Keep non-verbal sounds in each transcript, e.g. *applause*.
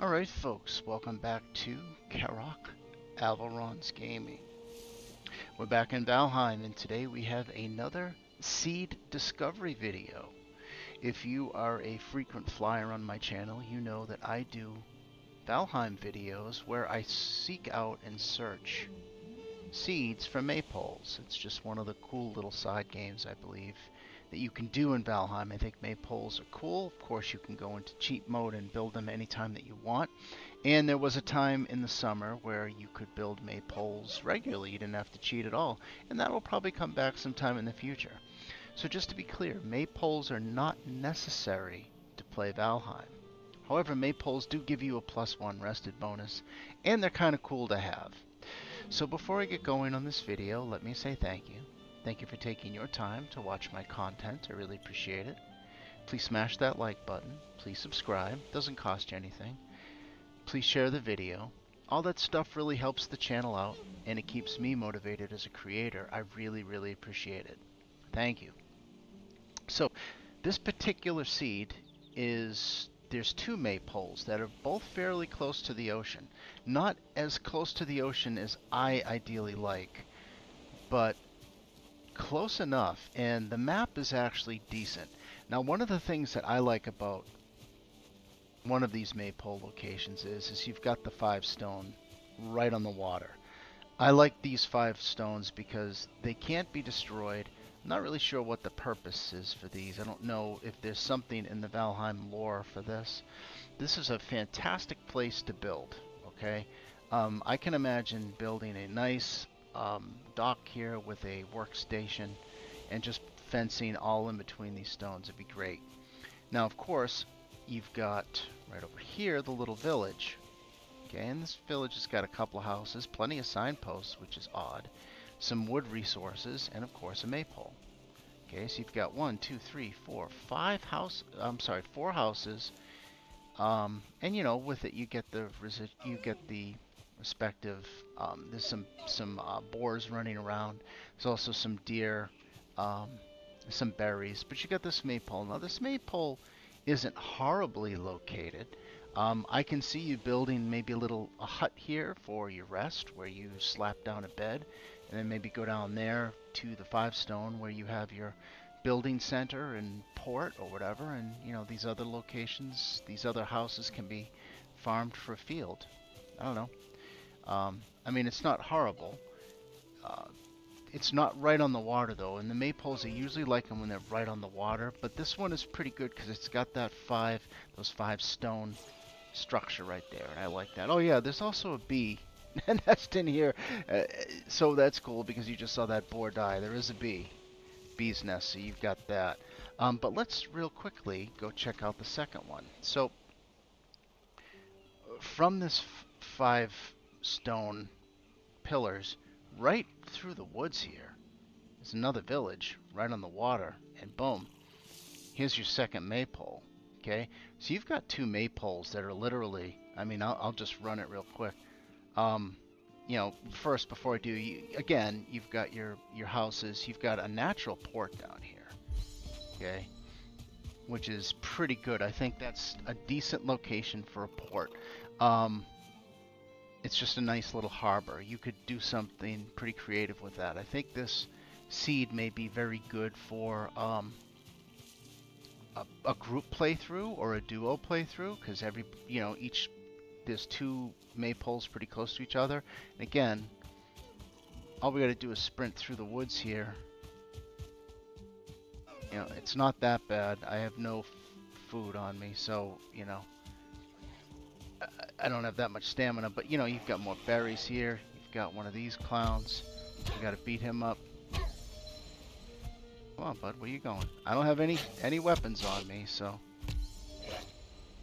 Alright folks, welcome back to Karac Avalron's Gaming. We're back in Valheim and today we have another seed discovery video. If you are a frequent flyer on my channel, you know that I do Valheim videos where I seek out and search seeds for maypoles. It's just one of the cool little side games I believe that you can do in Valheim. I think maypoles are cool. Of course, you can go into cheat mode and build them anytime that you want. And there was a time in the summer where you could build maypoles regularly. You didn't have to cheat at all. And that will probably come back sometime in the future. So just to be clear, maypoles are not necessary to play Valheim. However, maypoles do give you a plus one rested bonus, and they're kind of cool to have. So before I get going on this video, let me say thank you. Thank you for taking your time to watch my content. I really appreciate it. Please smash that like button. Please subscribe. Doesn't cost you anything. Please share the video. All that stuff really helps the channel out and it keeps me motivated as a creator. I really, really appreciate it. Thank you. So, this particular seed is there's two maypoles that are both fairly close to the ocean. Not as close to the ocean as I ideally like, but close enough, and the map is actually decent. Now, one of the things that I like about one of these maypole locations is, is you've got the five stone right on the water. I like these five stones because they can't be destroyed. I'm not really sure what the purpose is for these. I don't know if there's something in the Valheim lore for this. This is a fantastic place to build, okay? Um, I can imagine building a nice um, dock here with a workstation and just fencing all in between these stones would be great. Now, of course, you've got right over here the little village. Okay, and this village has got a couple of houses, plenty of signposts, which is odd, some wood resources, and of course a maypole. Okay, so you've got one, two, three, four, five house. I'm sorry, four houses. Um, and you know, with it, you get the you get the respective. Um, there's some some uh, boars running around. There's also some deer, um, some berries. But you got this maypole. Now this maypole isn't horribly located. Um, I can see you building maybe a little a hut here for your rest, where you slap down a bed, and then maybe go down there to the five stone where you have your building center and port or whatever. And you know these other locations, these other houses can be farmed for a field. I don't know. Um, I mean, it's not horrible. Uh, it's not right on the water though, and the maypoles I usually like them when they're right on the water. But this one is pretty good because it's got that five, those five stone structure right there, and I like that. Oh yeah, there's also a bee *laughs* nest in here, uh, so that's cool because you just saw that boar die. There is a bee, bee's nest, so you've got that. Um, but let's real quickly go check out the second one. So from this five stone pillars right through the woods here. There's another village right on the water, and boom, here's your second maypole. Okay, so you've got two maypoles that are literally. I mean, I'll, I'll just run it real quick. Um, you know, first before I do, you, again, you've got your your houses. You've got a natural port down here. Okay, which is pretty good. I think that's a decent location for a port. Um, it's just a nice little harbor. You could do something pretty creative with that. I think this seed may be very good for um, a, a, group playthrough or a duo playthrough because every you know each there's two maypoles pretty close to each other. And again, all we got to do is sprint through the woods here. You know, it's not that bad. I have no food on me, so you know I don't have that much stamina, but you know, you've got more berries here. You've got one of these clowns. You gotta beat him up. Come on, bud, where you going? I don't have any any weapons on me, so.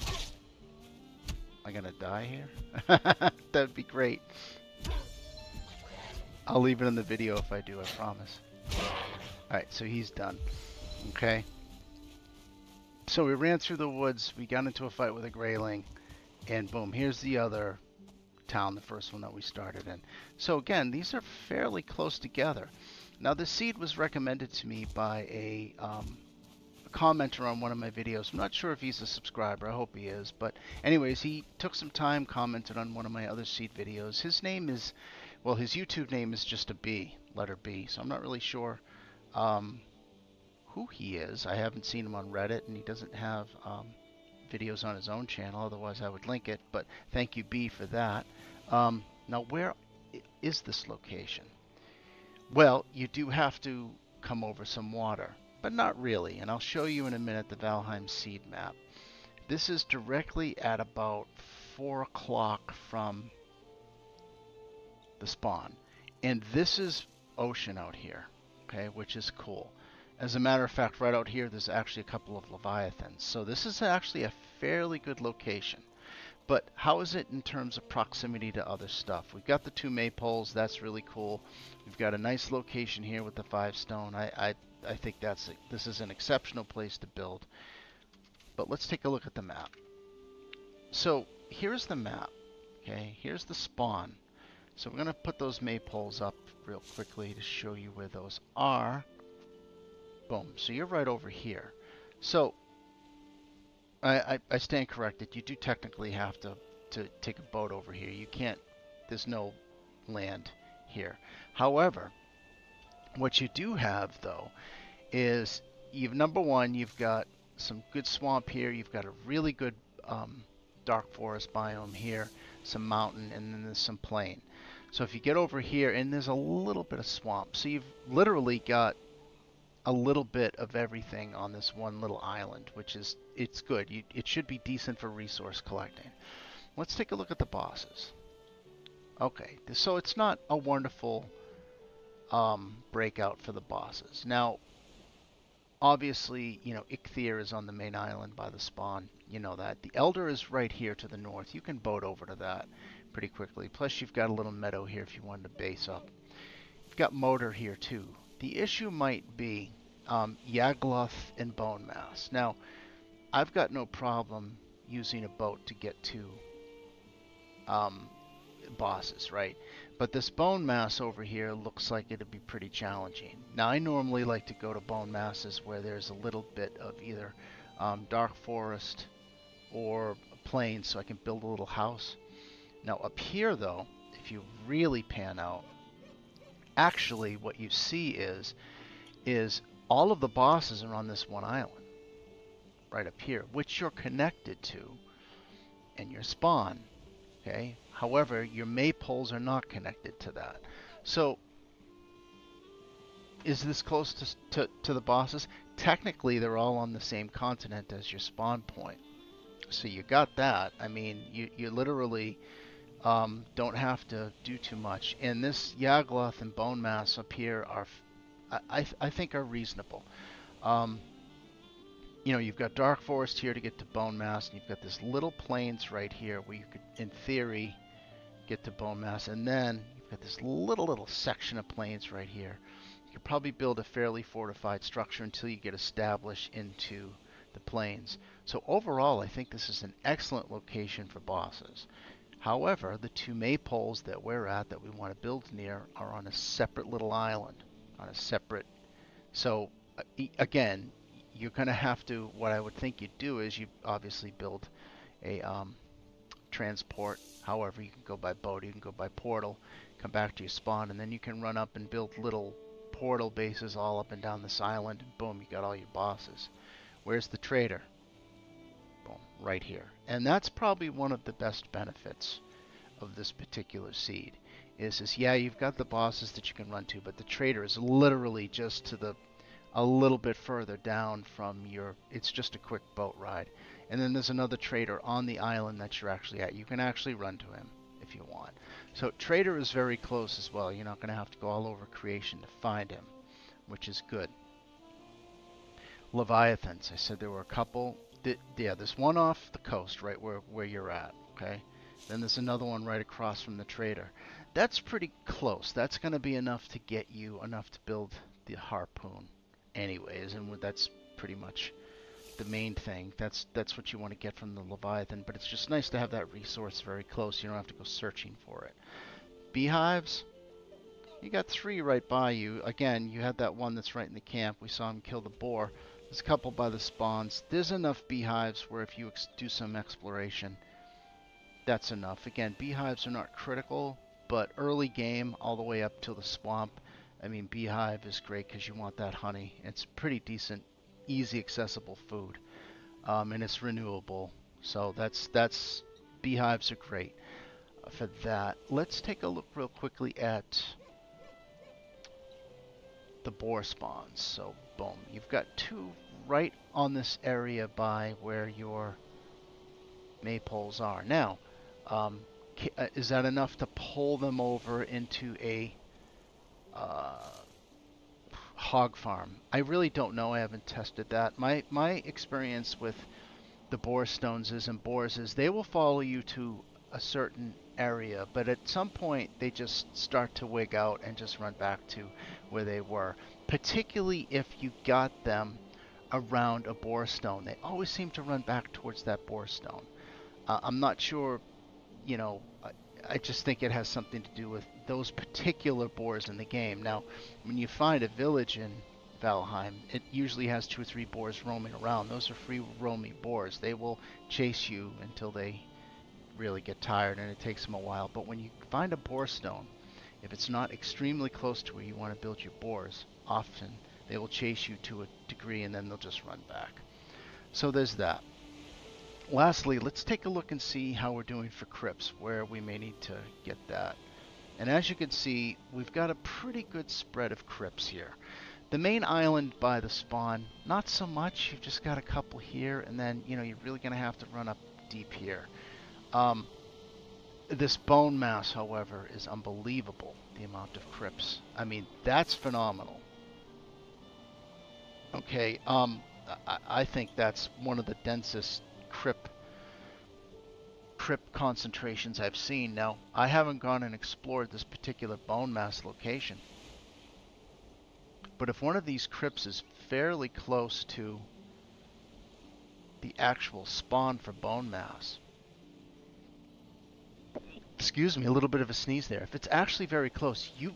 Am I gonna die here? *laughs* That'd be great. I'll leave it in the video if I do, I promise. Alright, so he's done. Okay. So we ran through the woods, we got into a fight with a greyling. And boom, here's the other town, the first one that we started in. So again, these are fairly close together. Now the seed was recommended to me by a, um, a commenter on one of my videos. I'm not sure if he's a subscriber. I hope he is. But anyways, he took some time, commented on one of my other seed videos. His name is, well, his YouTube name is just a B, letter B. So I'm not really sure um, who he is. I haven't seen him on Reddit, and he doesn't have um, videos on his own channel. Otherwise, I would link it. But thank you, B, for that. Um, now, where is this location? Well, you do have to come over some water, but not really. And I'll show you in a minute the Valheim seed map. This is directly at about 4 o'clock from the spawn. And this is ocean out here, okay, which is cool. As a matter of fact, right out here, there's actually a couple of Leviathans. So this is actually a fairly good location. But how is it in terms of proximity to other stuff? We've got the two maypoles. That's really cool. We've got a nice location here with the five stone. I, I, I think that's a, this is an exceptional place to build. But let's take a look at the map. So here's the map. Okay, here's the spawn. So we're going to put those maypoles up real quickly to show you where those are. Boom. So you're right over here. So I, I, I stand corrected. You do technically have to, to take a boat over here. You can't, there's no land here. However, what you do have though is you've number one, you've got some good swamp here. You've got a really good um, dark forest biome here, some mountain, and then there's some plain. So if you get over here, and there's a little bit of swamp, so you've literally got a little bit of everything on this one little island, which is it's good. You, it should be decent for resource collecting. Let's take a look at the bosses. Okay, so it's not a wonderful um, breakout for the bosses. Now, obviously, you know, Eikthyr is on the main island by the spawn. You know that. The Elder is right here to the north. You can boat over to that pretty quickly. Plus, you've got a little meadow here if you wanted to base up. You've got Moder here, too. The issue might be um, Yagluth and bone mass. Now, I've got no problem using a boat to get to um, bosses, right? But this bone mass over here looks like it'd be pretty challenging. Now, I normally like to go to bone masses where there's a little bit of either um, dark forest or plain so I can build a little house. Now, up here, though, if you really pan out, actually what you see is is all of the bosses are on this one island right up here which you're connected to and your spawn okay? However your maypoles are not connected to that. So is this close to, to, to the bosses? Technically they're all on the same continent as your spawn point. So you got that. I mean you, you literally um, don't have to do too much. And this Yagluth and bone mass up here are, I, I think, are reasonable. Um, you know, you've got Dark Forest here to get to bone mass, and you've got this little plains right here where you could, in theory, get to bone mass, and then you've got this little, little section of plains right here. You could probably build a fairly fortified structure until you get established into the plains. So overall, I think this is an excellent location for bosses. However, the two maypoles that we're at that we want to build near are on a separate little island, on a separate. So again, you're going to have to. What I would think you'd do is you obviously build a um, transport. However, you can go by boat, you can go by portal, come back to your spawn, and then you can run up and build little portal bases all up and down this island, and boom, you got all your bosses. Where's the trader? Right here. And that's probably one of the best benefits of this particular seed. Is, is yeah, you've got the bosses that you can run to, but the trader is literally just to the a little bit further down from your it's just a quick boat ride. And then there's another trader on the island that you're actually at. You can actually run to him if you want. So trader is very close as well. You're not going to have to go all over creation to find him, which is good. Leviathans. I said there were a couple the, yeah, there's one off the coast, right where where you're at. Okay. Then there's another one right across from the trader. That's pretty close. That's going to be enough to get you enough to build the harpoon, anyways, and that's pretty much the main thing. That's that's what you want to get from the Leviathan. But it's just nice to have that resource very close. You don't have to go searching for it. Beehives. You got three right by you. Again, you had that one that's right in the camp. We saw him kill the boar. There's a couple by the spawns. There's enough beehives where if you do some exploration, that's enough. Again, beehives are not critical, but early game all the way up to the swamp, I mean, beehive is great because you want that honey. It's pretty decent, easy accessible food, um, and it's renewable. So that's that's beehives are great for that. Let's take a look real quickly at the boar spawns. So boom, you've got two right on this area by where your maypoles are. Now, um, uh, is that enough to pull them over into a uh, hog farm? I really don't know. I haven't tested that. My my experience with the boar stones is and boars is they will follow you to a certain area, but at some point they just start to wig out and just run back to where they were. Particularly if you got them around a boar stone, they always seem to run back towards that boar stone. Uh, I'm not sure, you know, I, I just think it has something to do with those particular boars in the game. Now, when you find a village in Valheim, it usually has two or three boars roaming around. Those are free roaming boars. They will chase you until they really get tired and it takes them a while. But when you find a boar stone, if it's not extremely close to where you want to build your boars, often they will chase you to a degree and then they'll just run back. So there's that. Lastly, let's take a look and see how we're doing for crypts, where we may need to get that. And as you can see, we've got a pretty good spread of crypts here. The main island by the spawn, not so much. You've just got a couple here, and then, you know, you're really going to have to run up deep here. Um, this bone mass, however, is unbelievable, the amount of crypts. I mean, that's phenomenal. Okay, um, I, I think that's one of the densest crypt crypt concentrations I've seen. Now, I haven't gone and explored this particular bone mass location. But if one of these crypts is fairly close to the actual spawn for bone mass, excuse me, a little bit of a sneeze there. If it's actually very close, you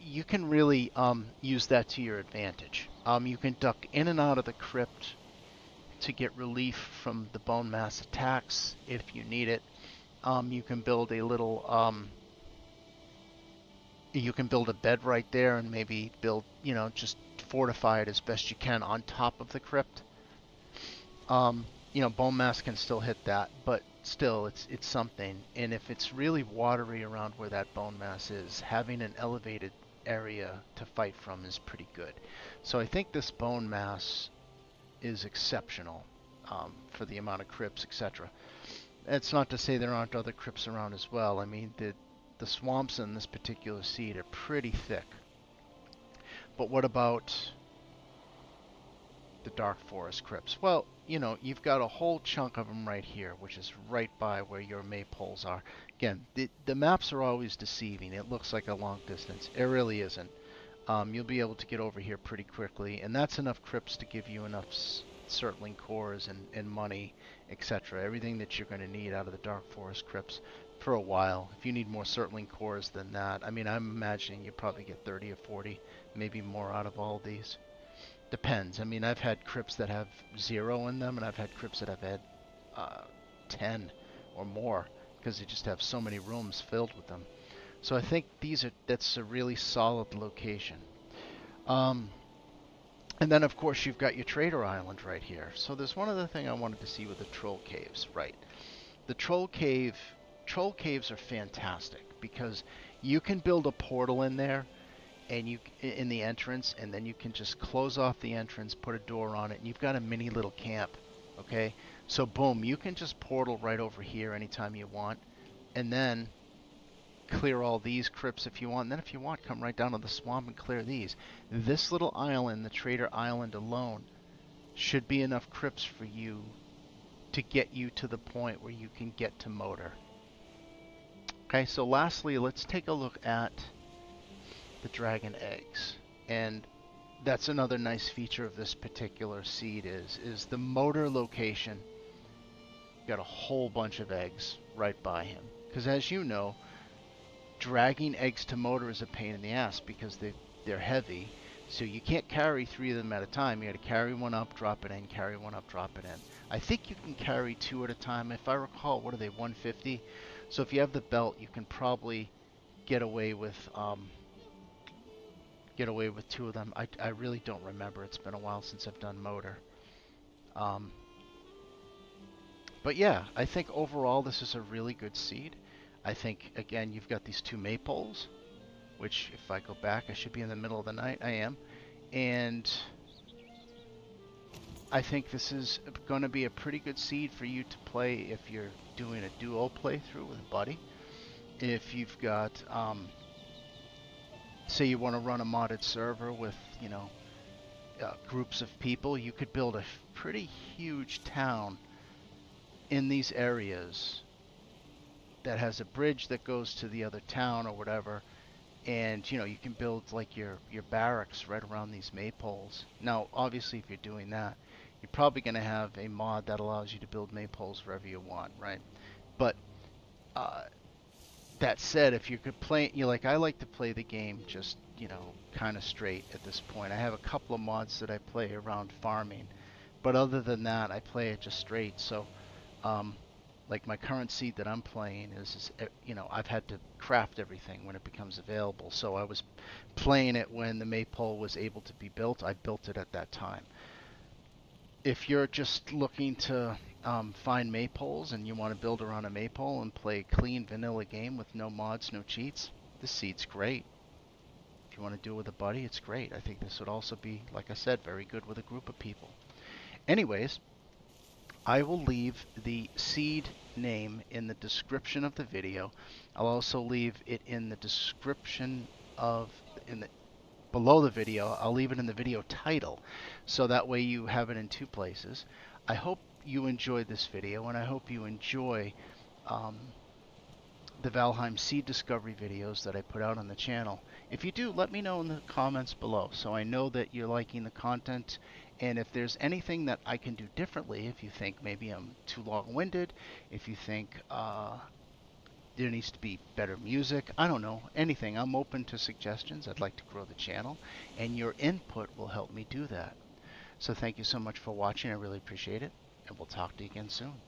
you can really um, use that to your advantage. Um, you can duck in and out of the crypt to get relief from the bone mass attacks if you need it. Um, you can build a little um, you can build a bed right there and maybe build you know just fortify it as best you can on top of the crypt. You know bone mass can still hit that, but still it's it's something. And if it's really watery around where that bone mass is having an elevated area to fight from is pretty good. So I think this bone mass is exceptional um, for the amount of crypts etc it's not to say there aren't other crypts around as well. I mean the the swamps in this particular seed are pretty thick. But what about the dark forest crypts well you know, you've got a whole chunk of them right here, which is right by where your maypoles are. Again, the, the maps are always deceiving. It looks like a long distance. It really isn't. Um, you'll be able to get over here pretty quickly, and that's enough crypts to give you enough surtling cores and, and money, etc. Everything that you're going to need out of the Dark Forest crypts for a while. If you need more surtling cores than that, I mean, I'm imagining you probably get 30 or 40, maybe more out of all these. Depends. I mean, I've had crypts that have zero in them, and I've had crypts that have had uh, 10 or more because they just have so many rooms filled with them. So I think these are that's a really solid location. Um, and then of course you've got your trader island right here. So there's one other thing I wanted to see with the troll caves, right? The troll cave, troll caves are fantastic because you can build a portal in there and you in the entrance and then you can just close off the entrance put a door on it and you've got a mini little camp okay? So boom you can just portal right over here anytime you want and then clear all these crypts if you want and then if you want come right down to the swamp and clear these. This little island the trader island alone should be enough crypts for you to get you to the point where you can get to Moder. Okay so lastly let's take a look at the dragon eggs. And that's another nice feature of this particular seed is is the Moder location got a whole bunch of eggs right by him because as you know dragging eggs to Moder is a pain in the ass because they they're heavy So you can't carry three of them at a time. You got to carry one up, drop it in, carry one up, drop it in. I think you can carry two at a time. If I recall, what are they, 150? So if you have the belt, you can probably get away with um, get away with two of them. I, I really don't remember. It's been a while since I've done Moder. Um, but yeah, I think overall this is a really good seed. I think, again, you've got these two maypoles, which if I go back, I should be in the middle of the night. I am. And I think this is going to be a pretty good seed for you to play if you're doing a duo playthrough with a buddy. If you've got, um, say you want to run a modded server with, you know, uh, groups of people, you could build a pretty huge town in these areas that has a bridge that goes to the other town or whatever and you know you can build like your your barracks right around these maypoles now obviously if you're doing that you're probably going to have a mod that allows you to build maypoles wherever you want, right? But uh, that said, if you could play, you know, like I like to play the game just, you know, kind of straight at this point. I have a couple of mods that I play around farming, but other than that, I play it just straight. So, um, like my current seed that I'm playing is, is, eh, you know, I've had to craft everything when it becomes available. So I was playing it when the maypole was able to be built. I built it at that time if you're just looking to um, find maypoles and you want to build around a maypole and play a clean vanilla game with no mods, no cheats, this seed's great. If you want to do it with a buddy, it's great. I think this would also be, like I said, very good with a group of people. Anyways, I will leave the seed name in the description of the video. I'll also leave it in the description of in the below the video. I'll leave it in the video title so that way you have it in two places. I hope you enjoyed this video and I hope you enjoy um, the Valheim seed discovery videos that I put out on the channel. If you do, let me know in the comments below so I know that you're liking the content and if there's anything that I can do differently, if you think maybe I'm too long-winded, if you think uh, there needs to be better music. I don't know, anything. I'm open to suggestions. I'd like to grow the channel, and your input will help me do that. So thank you so much for watching. I really appreciate it, and we'll talk to you again soon.